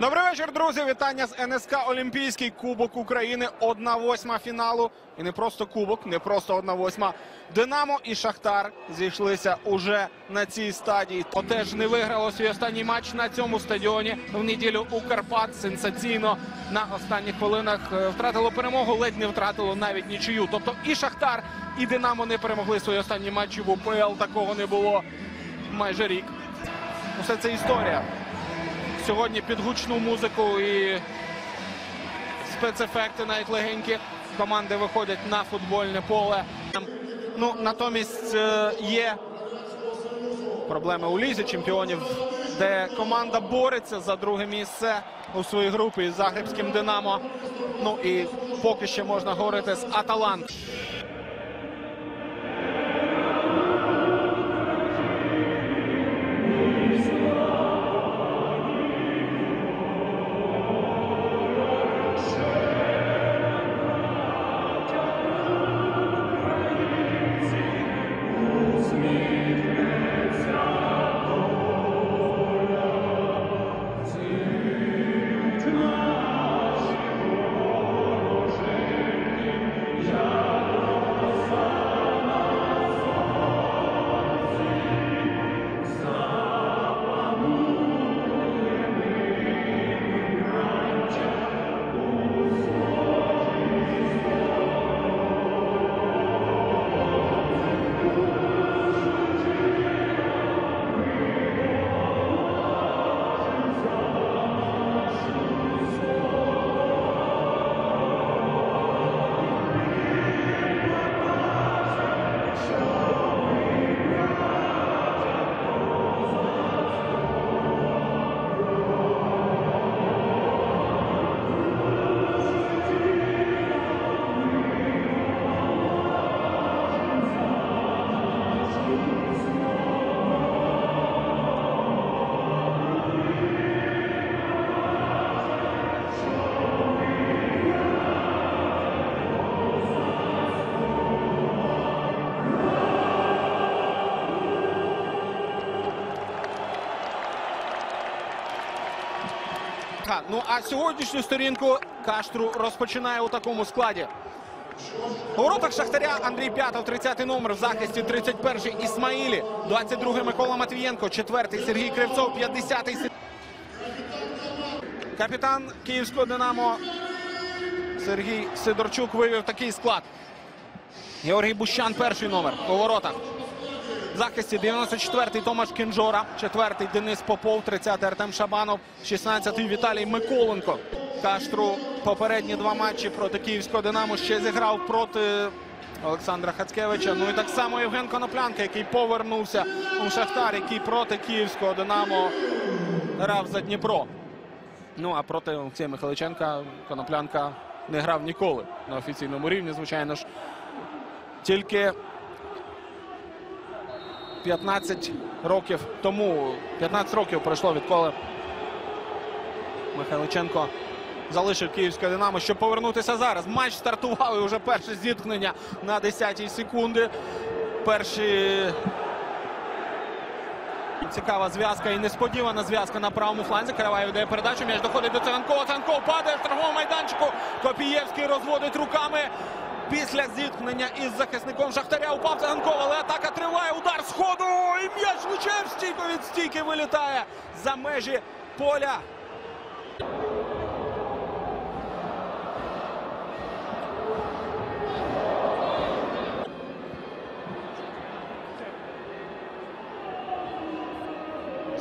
Добрий вечір, друзі. Вітання з НСК Олімпійський Кубок України. Одна восьма фіналу. І не просто кубок, не просто одна восьма. Динамо і Шахтар зійшлися уже на цій стадії. Отеж не виграло свій останній матч на цьому стадіоні в неділю у Карпат. Сенсаційно на останніх хвилинах е, втратило перемогу, ледь не втратило навіть нічию. Тобто і Шахтар, і Динамо не перемогли свої останні матчі в УПЛ. Такого не було майже рік. Усе це історія сьогодні під гучну музику і спецефекти навіть легенькі. Команди виходять на футбольне поле. Ну, натомість е, є проблеми у лізі чемпіонів, де команда бореться за друге місце у своїй групі із Загребським Динамо. Ну і поки що можна говорити з Аталант. Ну а сьогоднішню сторінку Каштру розпочинає у такому складі. У воротах Шахтаря Андрій П'ятов, 30-й номер, в захисті 31-й Ісмаїлі, 22-й Микола Матвієнко, 4-й Сергій Кривцов, 50-й Капітан Київського Динамо Сергій Сидорчук вивів такий склад. Георгій Бущан, перший номер у воротах. Захисті 94-й Томаш Кінжора, 4-й Денис Попов, 30-й Артем Шабанов, 16-й Віталій Миколенко. Каштру попередні два матчі проти Київського Динамо ще зіграв проти Олександра Хацкевича. Ну і так само Євген Коноплянка, який повернувся у Шахтар, який проти Київського Динамо грав за Дніпро. Ну а проти Олексія Михайличенка Коноплянка не грав ніколи на офіційному рівні, звичайно ж. Тільки 15 років тому, 15 років пройшло відколи Михайличенко залишив Київське Динамо, щоб повернутися зараз. Матч стартував і вже перше зіткнення на 10-й секунди. Перші цікава зв'язка і несподівана зв'язка на правому фланзі. Караваєв дає передачу. М'яч доходить до Циганкова. Циганков падає в штрафовому майданчику. Копієвський розводить руками. Після зіткнення із захисником Шахтаря упав Циганков, але атака триває. Удар з ходу. І м'яч влучає в стійку від стійки вилітає за межі поля.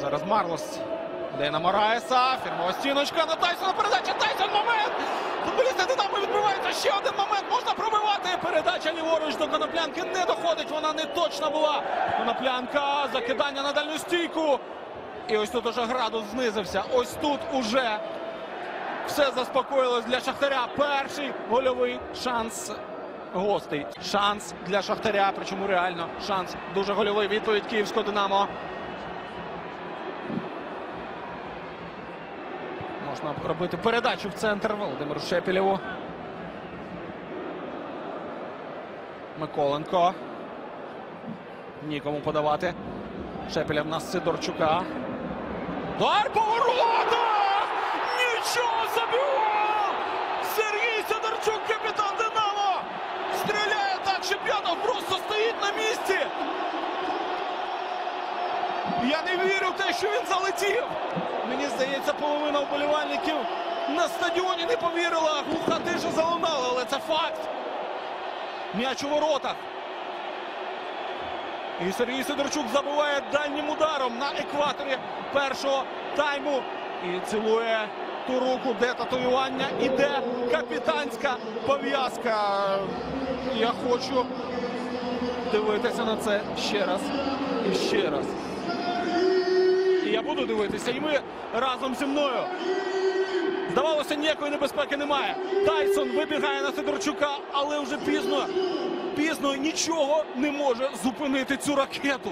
Зараз Марлос йде на Мораєса. Фірмова стіночка на Тайсона. Передача Тайсон. Момент. Футболісти Динамо відбиваються. Ще один момент. Можна пробивати. Передача ліворуч до Коноплянки не доходить. Вона не точна була. Коноплянка. Закидання на дальню стійку. І ось тут уже градус знизився. Ось тут уже все заспокоїлось для Шахтаря. Перший гольовий шанс гостей. Шанс для Шахтаря. Причому реально шанс. Дуже гольовий відповідь Київського Динамо. Можна робити передачу в центр Володимиру Шепілєву. Миколенко. Нікому подавати. Шепілєв на Сидорчука. Дар по воротах! Нічого собі! Сергій Сидорчук, капітан Динамо! Стріляє так, що П'ятов просто стоїть на місці! Я не вірю в те, що він залетів! Мені здається, половина вболівальників на стадіоні не повірила. Глуха тиша залунала, але це факт. М'яч у воротах. І Сергій Сидорчук забиває дальнім ударом на екваторі першого тайму. І цілує ту руку, де татуювання і де капітанська пов'язка. Я хочу дивитися на це ще раз і ще раз. І я буду дивитися, і ми разом зі мною. Здавалося, ніякої небезпеки немає. Тайсон вибігає на Сидорчука, але вже пізно. Пізно нічого не може зупинити цю ракету.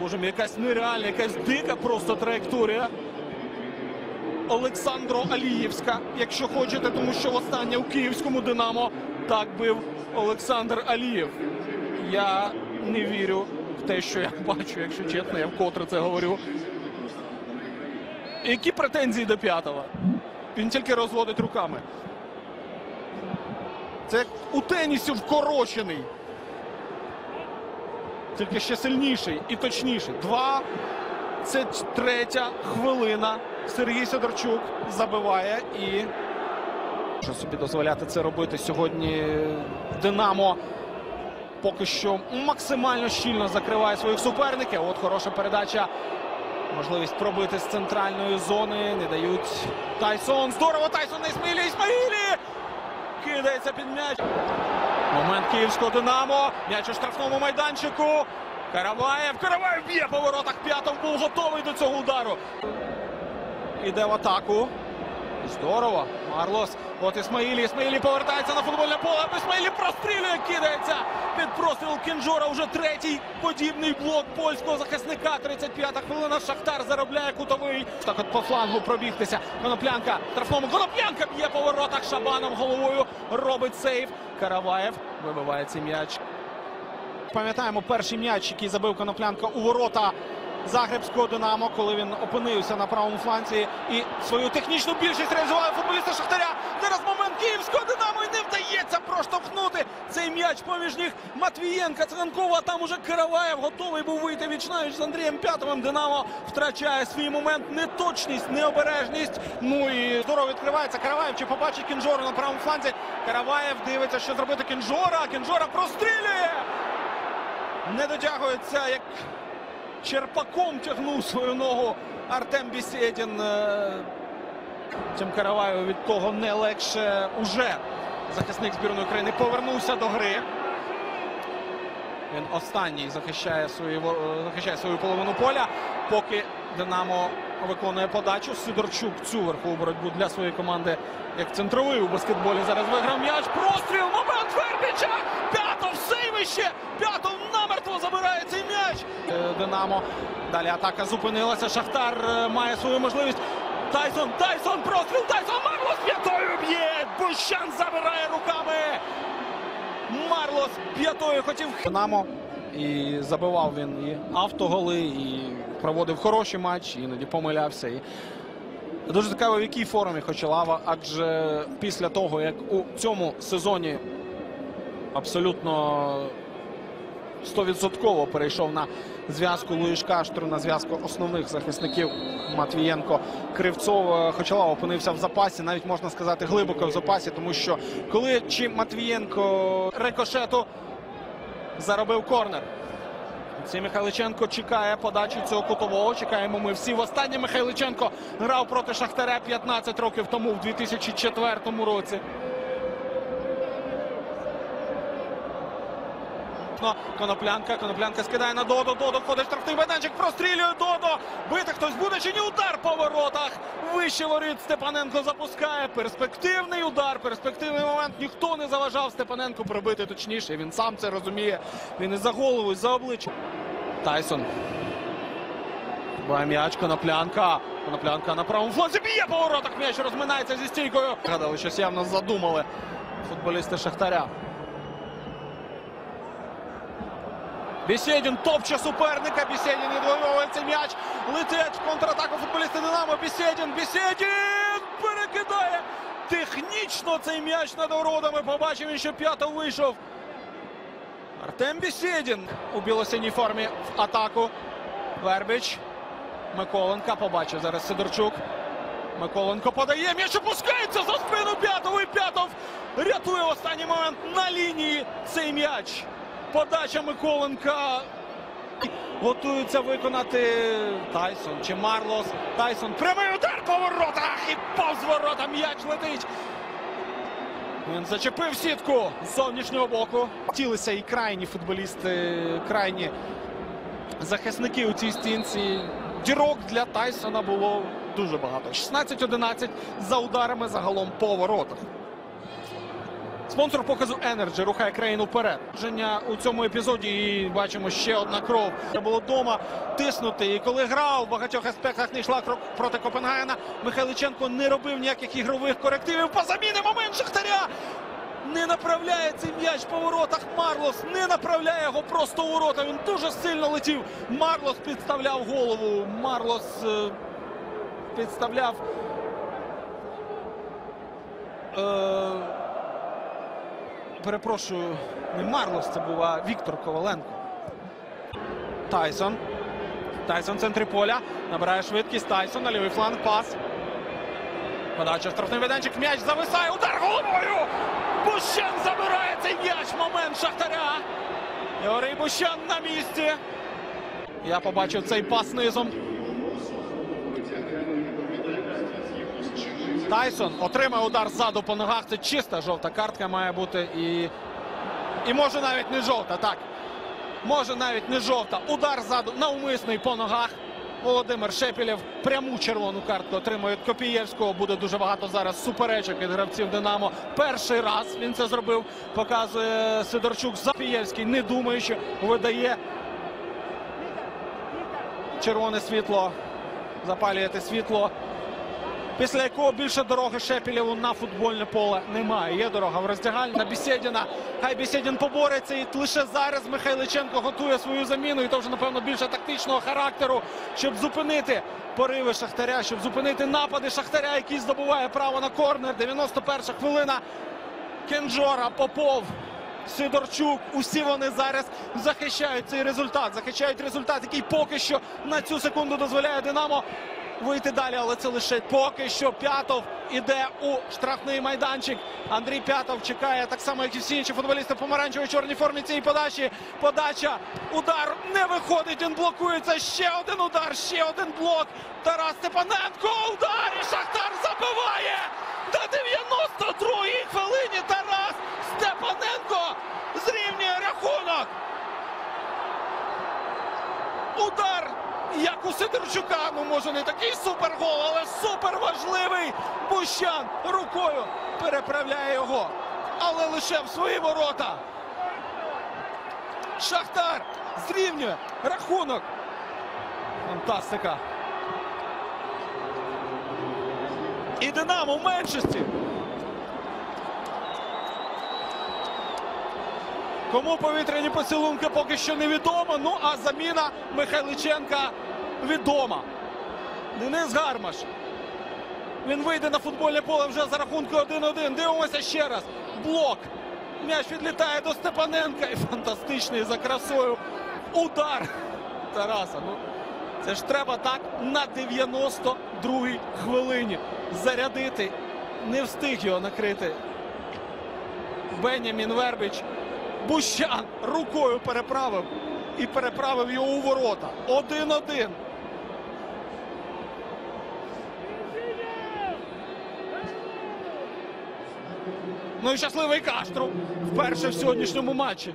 Може, якась нереальна, якась дика просто траєкторія. Олександро Аліївська, якщо хочете, тому що востаннє у київському Динамо так бив Олександр Алієв. Я не вірю в те, що я бачу, якщо чесно, я вкотре це говорю. Які претензії до п'ятого? Він тільки розводить руками. Це як у тенісі вкорочений. Тільки ще сильніший і точніший. Два. Це третя хвилина. Сергій Сидорчук забиває і. Що собі дозволяти це робити сьогодні Динамо поки що максимально щільно закриває своїх суперників. От хороша передача. Можливість пробити з центральної зони. Не дають Тайсон. Здорово! Тайсон на Ісмаїлі! Ісмаїлі! Кидається під м'яч. Момент київського Динамо. М'яч у штрафному майданчику. Караваєв. Караваєв б'є по воротах. П'ятов був готовий до цього удару. Іде в атаку. Здорово. Марлос. От Ісмаїлі. Ісмаїлі повертається на футбольне поле. Ісмаїлі прострілює, кидається під простріл Кінжора. Вже третій подібний блок польського захисника. 35-та хвилина. Шахтар заробляє кутовий. Так от по флангу пробігтися. Коноплянка. Штрафному. Коноплянка б'є по воротах. Шабаном головою робить сейв. Караваєв вибиває цей м'яч. Пам'ятаємо перший м'яч, який забив Коноплянка у ворота Загребського Динамо, коли він опинився на правому фланці і свою технічну більшість реалізував футболісти Шахтаря. Зараз момент Київського Динамо і не вдається проштовхнути цей м'яч поміж них Матвієнка, Цганкова. а Там уже Караваєв готовий був вийти вічнавіч з Андрієм П'ятовим. Динамо втрачає свій момент, неточність, необережність. Ну і здорово відкривається Караваєв. Чи побачить Кінжору на правому фланзі? Караваєв дивиться, що зробити Кінжора. Кінжора прострілює. Не дотягується, як черпаком тягнув свою ногу Артем Бісєдін. Е, Тим Караваєву від того не легше уже захисник збірної України повернувся до гри. Він останній захищає свою, захищає свою половину поля, поки Динамо виконує подачу. Сидорчук цю верхову боротьбу для своєї команди як центровий у баскетболі. Зараз виграв м'яч. Простріл. Момент Вербіча. П'ятов сейвище. П'ятов намертво забирає цей м'яч. Е, Динамо. Далі атака зупинилася. Шахтар е, має свою можливість. Тайсон, Тайсон, простріл, Тайсон, Марлос п'ятою б'є. Бущан забирає руками. Марлос п'ятою хотів Динамо. І забивав він і автоголи, і проводив хороші матчі, іноді помилявся. І дуже цікаво, в якій формі хоче лава, адже після того, як у цьому сезоні абсолютно стовідсотково перейшов на зв'язку Луїш Каштру, на зв'язку основних захисників Матвієнко Кривцов. е, Хочалав опинився в запасі, навіть можна сказати глибоко в запасі, тому що коли чи Матвієнко рикошету заробив корнер. Олексій Михайличенко чекає подачі цього кутового. Чекаємо ми всі. Востаннє Михайличенко грав проти Шахтаря 15 років тому, в 2004 році. Ну, Коноплянка, Коноплянка скидає на Додо, Додо входить штрафний майданчик, прострілює Додо. Бити хтось буде чи ні удар по воротах. Вище воріт Степаненко запускає. Перспективний удар, перспективний момент. Ніхто не заважав Степаненку пробити точніше. Він сам це розуміє. Він і за голову, і за обличчя. Тайсон. М'яч, Коноплянка. Коноплянка на правому фланзі б'є по воротах. М'яч розминається зі стійкою. Гадали, щось явно задумали футболісти Шахтаря. Бісєдін топче суперника. Бісєдін відвоює цей м'яч. Летять в контратаку футболісти Динамо. Бісєдін. Бісєдін! Перед закидає технічно цей м'яч над воротами. Побачив він, що п'ятов вийшов. Артем Бісєдін у білосиній формі в атаку. Вербич. Миколенка побачив зараз Сидорчук. Миколенко подає, м'яч опускається за спину П'ятову і П'ятов рятує останній момент на лінії цей м'яч. Подача Миколенка. Готується виконати Тайсон чи Марлос. Тайсон прямий удар по воротах і повз ворота м'яч летить. Він зачепив сітку з зовнішнього боку. Тілися і крайні футболісти, крайні захисники у цій стінці. Дірок для Тайсона було дуже багато. 16-11 за ударами загалом по воротах. Спонсор показу Energy рухає країну вперед. У цьому епізоді і бачимо ще одна кров. Це було вдома тиснути. І коли грав в багатьох аспектах не йшла проти Копенгагена, Михайличенко не робив ніяких ігрових корективів. По заміни момент Шахтаря. Не направляє цей м'яч по воротах. Марлос не направляє його просто у ворота. Він дуже сильно летів. Марлос підставляв голову. Марлос е, підставляв. Е, перепрошую, не Марлос це був, а Віктор Коваленко. Тайсон. Тайсон в центрі поля. Набирає швидкість. Тайсон на лівий фланг. Пас. Подача в штрафний майданчик. М'яч зависає. Удар головою. Бущан забирає цей м'яч. Момент Шахтаря. Георгій Бущан на місці. Я побачив цей пас низом. Тайсон отримає удар ззаду по ногах. Це чиста жовта картка має бути. І, і може навіть не жовта. Так. Може навіть не жовта. Удар ззаду навмисний по ногах. Володимир Шепілєв пряму червону картку отримує від Копієвського. Буде дуже багато зараз суперечок від гравців Динамо. Перший раз він це зробив. Показує Сидорчук. Запієвський, не думаючи, видає червоне світло. Запалюєте світло. Після якого більше дороги Шепілєву на футбольне поле немає. Є дорога в роздягальні на Бісєдіна. Хай Бісєдін побореться. І лише зараз Михайличенко готує свою заміну. І то вже, напевно, більше тактичного характеру, щоб зупинити пориви Шахтаря, щоб зупинити напади Шахтаря, який здобуває право на корнер. 91 хвилина. Кенджора, Попов, Сидорчук. Усі вони зараз захищають цей результат. Захищають результат, який поки що на цю секунду дозволяє Динамо вийти далі, але це лише поки що П'ятов іде у штрафний майданчик. Андрій П'ятов чекає так само, як і всі інші футболісти в помаранчевій чорній формі цієї подачі. Подача, удар не виходить. Він блокується. Ще один удар, ще один блок. Тарас Степаненко. Удар і Шахтар забиває. На 92-й хвилині Тарас Степаненко зрівнює рахунок. Удар, як у Сидорчука. Ну, може, не такий супергол, але супер важливий. Бущан рукою переправляє його. Але лише в свої ворота. Шахтар зрівнює рахунок. Фантастика. І Динамо в меншості. Кому повітряні поцілунки поки що невідомо. Ну а заміна Михайличенка відома. Денис Гармаш. Він вийде на футбольне поле вже за рахунку 1-1. Дивимося ще раз. Блок. М'яч відлітає до Степаненка. І фантастичний за красою. Удар Тараса. Ну, це ж треба так на 92-й хвилині зарядити. Не встиг його накрити. Бенямін Вербич. Бущан рукою переправив і переправив його у ворота. 1-1. Ну і щасливий Каштру вперше в сьогоднішньому матчі.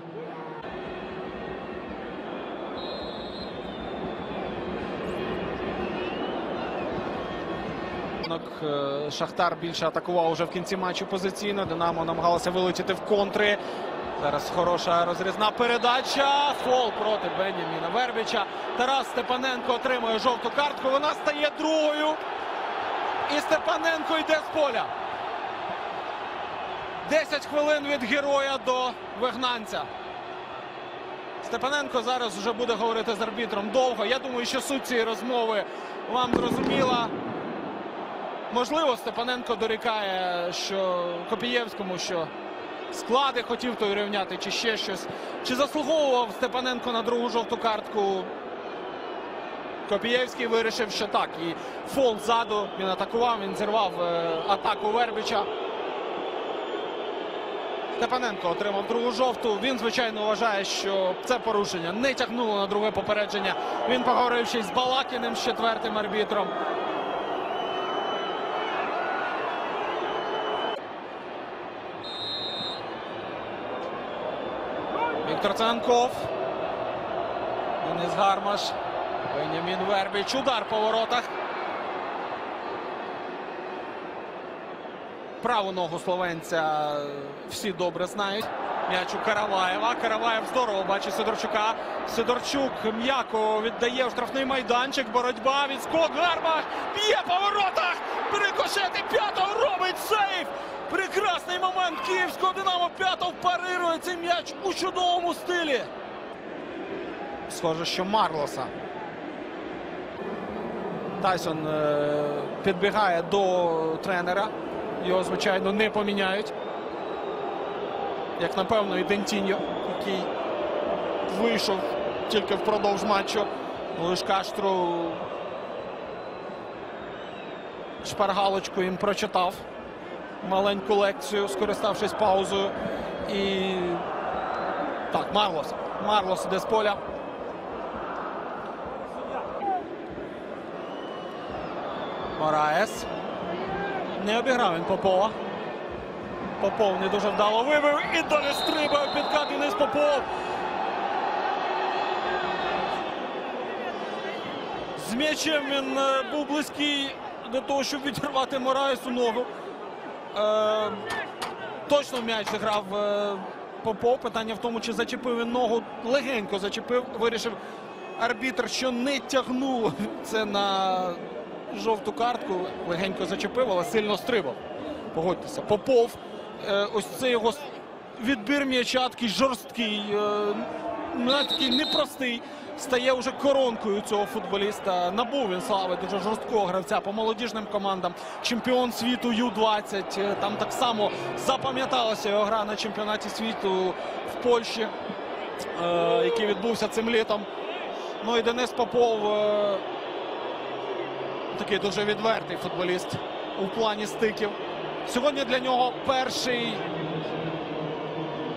Е, Шахтар більше атакував уже в кінці матчу позиційно. Динамо намагалося вилетіти в контри. Зараз хороша розрізна передача. Фол проти Беняміна Вербіча. Тарас Степаненко отримує жовту картку. Вона стає другою. І Степаненко йде з поля. 10 хвилин від героя до вигнанця. Степаненко зараз вже буде говорити з арбітром довго. Я думаю, що суть цієї розмови вам зрозуміла. Можливо, Степаненко дорікає, що Копієвському, що склади хотів той рівняти, чи ще щось. Чи заслуговував Степаненко на другу жовту картку? Копієвський вирішив, що так. І фол ззаду він атакував, він зірвав е, атаку Вербича. Степаненко отримав другу жовту. Він, звичайно, вважає, що це порушення не тягнуло на друге попередження. Він поговорив з Балакіним, з четвертим арбітром. Віктор Цанков. Денис Гармаш. Бенямін Вербіч. Удар по воротах. Праву ногу словенця всі добре знають. М'яч у Караваєва. Караваєв здорово бачить Сидорчука. Сидорчук м'яко віддає в штрафний майданчик. Боротьба. Відскок. Гармаш. Б'є по воротах. Рикошети п'ятого робить сейф. Прекрасний момент київського Динамо. П'ятов парирує цей м'яч у чудовому стилі. Схоже, що Марлоса. Тайсон е, підбігає до тренера. Його, звичайно, не поміняють. Як напевно, і Дентіньо, який вийшов тільки впродовж матчу. Лиш Каштру шпаргалочку їм прочитав. Маленьку лекцію, скориставшись паузою. І так, Марлос. Марлос іде з поля. Мораес. Не обіграв він Попова. Попов не дуже вдало вибив і далі стрибає підкат Денис Попов. З м'ячем він е, був близький до того, щоб відірвати Мораесу ногу. Е, точно м'яч зіграв е, Попов. Питання в тому, чи зачепив він ногу. Легенько зачепив. Вирішив арбітр, що не тягнув це на жовту картку. Легенько зачепив, але сильно стрибав. Погодьтеся, Попов. Е, ось це його відбір м'яча, такий жорсткий, е, ну, такий непростий. Стає вже коронкою цього футболіста. Набув він слави дуже жорсткого гравця по молодіжним командам. Чемпіон світу Ю-20. Е, Там так само запам'яталася його гра на чемпіонаті світу в Польщі, який відбувся цим літом. Ну і Денис Попов такий дуже відвертий футболіст у плані стиків. Сьогодні для нього перший,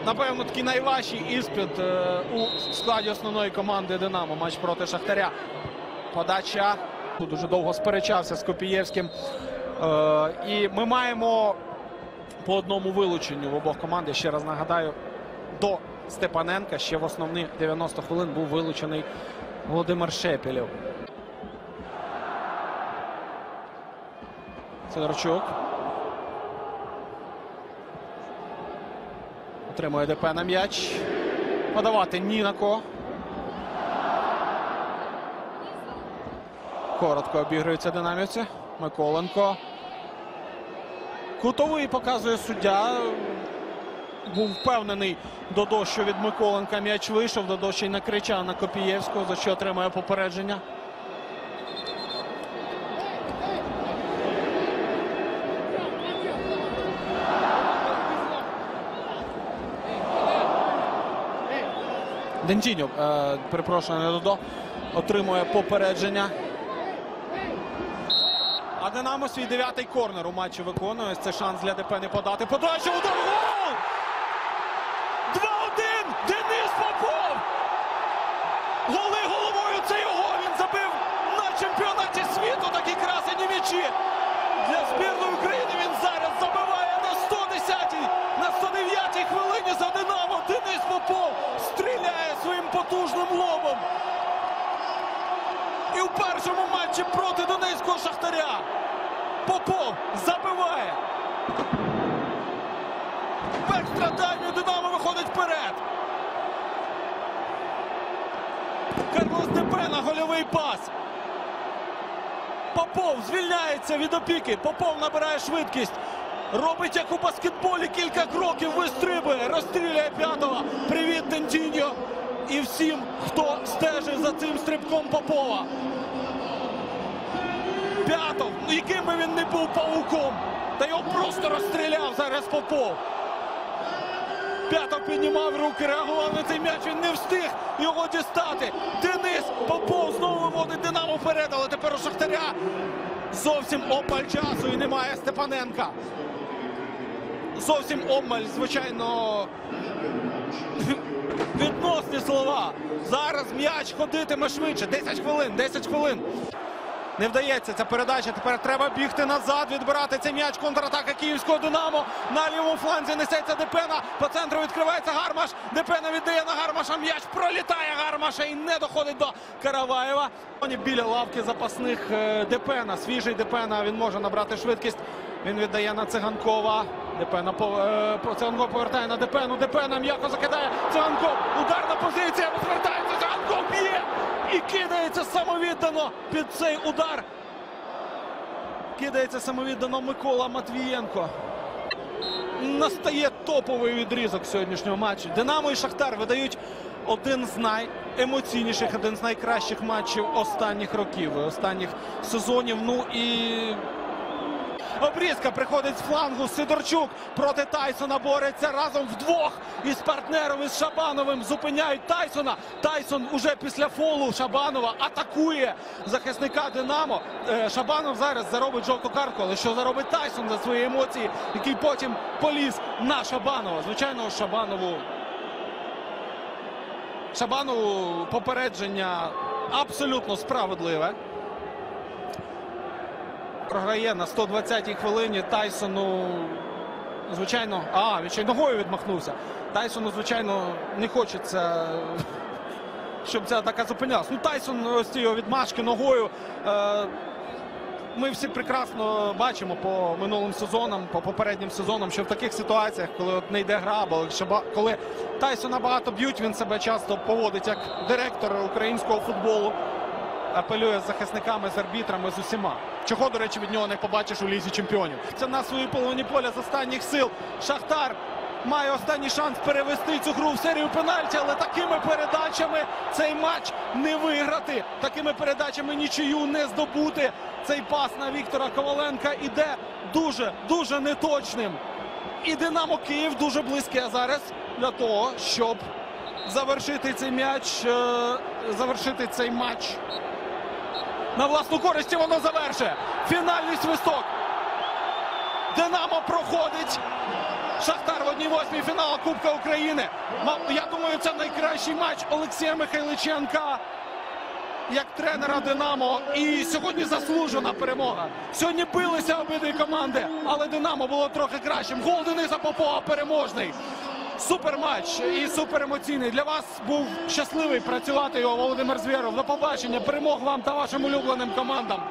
напевно, такий найважчий іспит е, у складі основної команди Динамо. Матч проти Шахтаря. Подача. Тут дуже довго сперечався з Копієвським. Е, і ми маємо по одному вилученню в обох команд. Я ще раз нагадаю, до Степаненка ще в основні 90 хвилин був вилучений Володимир Шепелєв. Сидорчук. Отримує ДП на м'яч. Подавати ні на кого. Коротко обігруються динамівці. Миколенко. Кутовий показує суддя. Був впевнений Додо, що від Миколенка м'яч вийшов. Додо ще й накричав на Копієвського, за що отримує попередження. Дентіньо, е, перепрошую, не Додо, отримує попередження. А Динамо свій дев'ятий корнер у матчі виконує. Це шанс для ДП не подати. Подача удар гол! 2-1! Денис Попов! Голи головою це його! Він забив на чемпіонаті світу такі красені м'ячі. Для збірної України він зараз забиває на 110-й, на 109-й хвилині за Динамо. Денис Попов стріляє своїм потужним лобом. І в першому матчі проти Донецького Шахтаря Попов забиває. В екстратаймі Динамо виходить вперед. Карлос Депена гольовий пас. Попов звільняється від опіки. Попов набирає швидкість. Робить як у баскетболі кілька кроків, вистрибує, розстріляє п'ятого. Привіт, Тентіньо. І всім, хто стежить за цим стрибком Попова. П'ятов, яким би він не був пауком, та його просто розстріляв зараз Попов. П'ятов піднімав руки, реагував на цей м'яч. Він не встиг його дістати. Денис Попов знову виводить Динамо вперед, але тепер у Шахтаря зовсім обмаль часу і немає Степаненка. Зовсім обмаль, звичайно, Зараз м'яч ходитиме швидше. 10 хвилин, 10 хвилин. Не вдається ця передача. Тепер треба бігти назад, відбирати цей м'яч. Контратака київського Динамо. На лівому фланзі несеться Депена. По центру відкривається Гармаш. Депена віддає на Гармаша. М'яч пролітає Гармаша і не доходить до Караваєва. Біля лавки запасних е, Депена. Свіжий Депена. Він може набрати швидкість. Він віддає на Циганкова. Депена по, е, по- повертає на Депену. Депена м'яко закидає. Циганков. Ударна позиція. Розвертається. Циганков б'є. І кидається самовіддано під цей удар. Кидається самовіддано Микола Матвієнко. Настає топовий відрізок сьогоднішнього матчу. Динамо і Шахтар видають один з найемоційніших, один з найкращих матчів останніх років, останніх сезонів. Ну і Обрізка приходить з флангу. Сидорчук проти Тайсона бореться разом вдвох із партнером із Шабановим. Зупиняють Тайсона. Тайсон уже після фолу Шабанова атакує захисника Динамо. Е, Шабанов зараз заробить жовту картку, але що заробить Тайсон за свої емоції, який потім поліз на Шабанова. Звичайно, Шабанову. Шабанову попередження абсолютно справедливе. Програє на 120-й хвилині Тайсону. Звичайно, а, він ще ногою відмахнувся. Тайсону, звичайно, не хочеться, щоб ця атака зупинялась. Ну, Тайсон, ось ці його відмашки ногою. Е, ми всі прекрасно бачимо по минулим сезонам, по попереднім сезонам, що в таких ситуаціях, коли от не йде гра, якщо коли Тайсона багато б'ють, він себе часто поводить як директор українського футболу апелює з захисниками, з арбітрами, з усіма. Чого, до речі, від нього не побачиш у лізі чемпіонів. Це на своїй половині поля з останніх сил. Шахтар має останній шанс перевести цю гру в серію пенальті, але такими передачами цей матч не виграти. Такими передачами нічию не здобути. Цей пас на Віктора Коваленка іде дуже, дуже неточним. І Динамо Київ дуже близьке зараз для того, щоб завершити цей м'яч, е, завершити цей матч на власну користь і воно завершує. Фінальний свисток. Динамо проходить. Шахтар в одній восьмій фіналу Кубка України. Я думаю, це найкращий матч Олексія Михайличенка як тренера Динамо. І сьогодні заслужена перемога. Сьогодні билися обидві команди, але Динамо було трохи кращим. Гол Дениса Попова переможний. Супер матч і супер емоційний. Для вас був щасливий працювати його Володимир Звєров. До побачення. Перемог вам та вашим улюбленим командам.